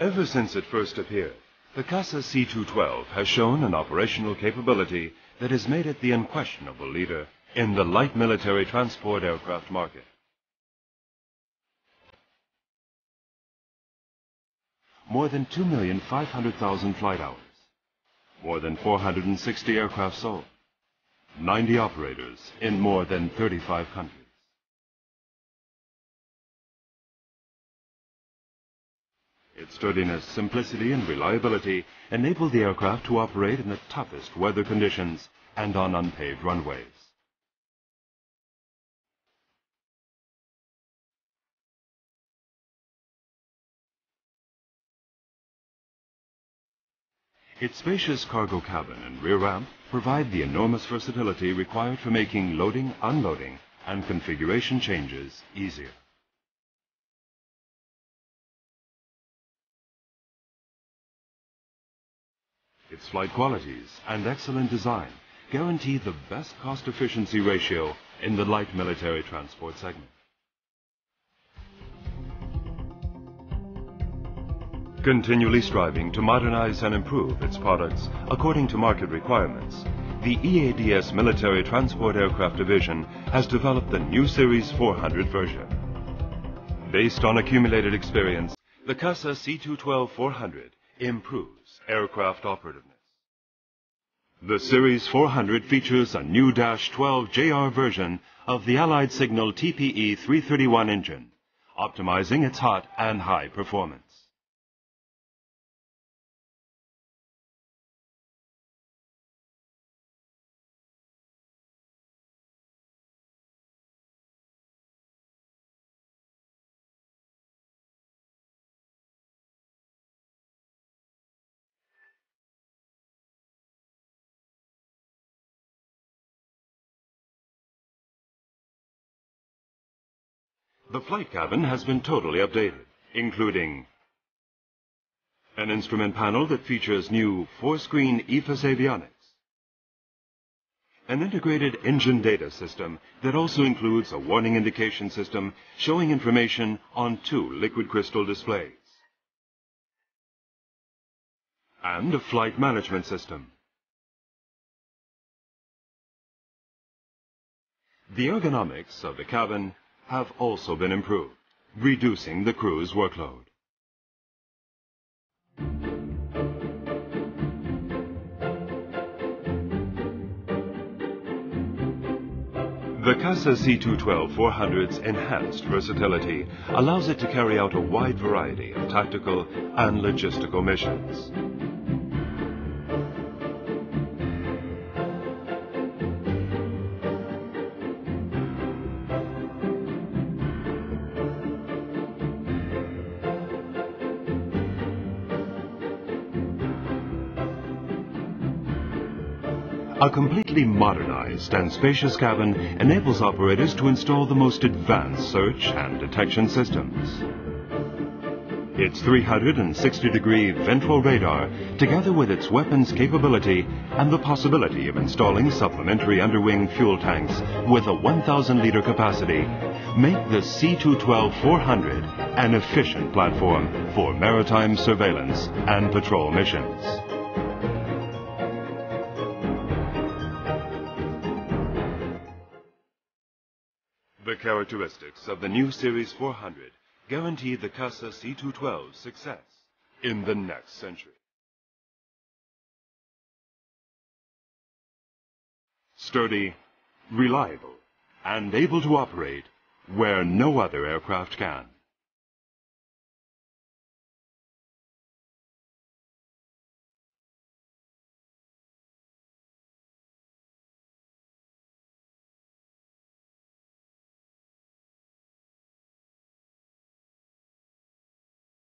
Ever since it first appeared, the CASA C212 has shown an operational capability that has made it the unquestionable leader in the light military transport aircraft market. More than 2,500,000 flight hours. More than 460 aircraft sold. 90 operators in more than 35 countries. Its sturdiness, simplicity, and reliability enable the aircraft to operate in the toughest weather conditions and on unpaved runways. Its spacious cargo cabin and rear ramp provide the enormous versatility required for making loading, unloading, and configuration changes easier. Its flight qualities and excellent design guarantee the best cost efficiency ratio in the light military transport segment. Continually striving to modernize and improve its products according to market requirements, the EADS Military Transport Aircraft Division has developed the new Series 400 version. Based on accumulated experience, the CASA C212-400 improves aircraft operativeness. The Series 400 features a new Dash 12 JR version of the Allied Signal TPE 331 engine, optimizing its hot and high performance. The flight cabin has been totally updated, including an instrument panel that features new four-screen EFIS avionics, an integrated engine data system that also includes a warning indication system showing information on two liquid crystal displays, and a flight management system. The ergonomics of the cabin have also been improved, reducing the crew's workload. The CASA C212-400's enhanced versatility allows it to carry out a wide variety of tactical and logistical missions. A completely modernized and spacious cabin enables operators to install the most advanced search and detection systems. Its 360-degree ventral radar, together with its weapons capability and the possibility of installing supplementary underwing fuel tanks with a 1,000-liter capacity, make the C212-400 an efficient platform for maritime surveillance and patrol missions. The characteristics of the new Series 400 guarantee the CASA C212's success in the next century. Sturdy, reliable, and able to operate where no other aircraft can.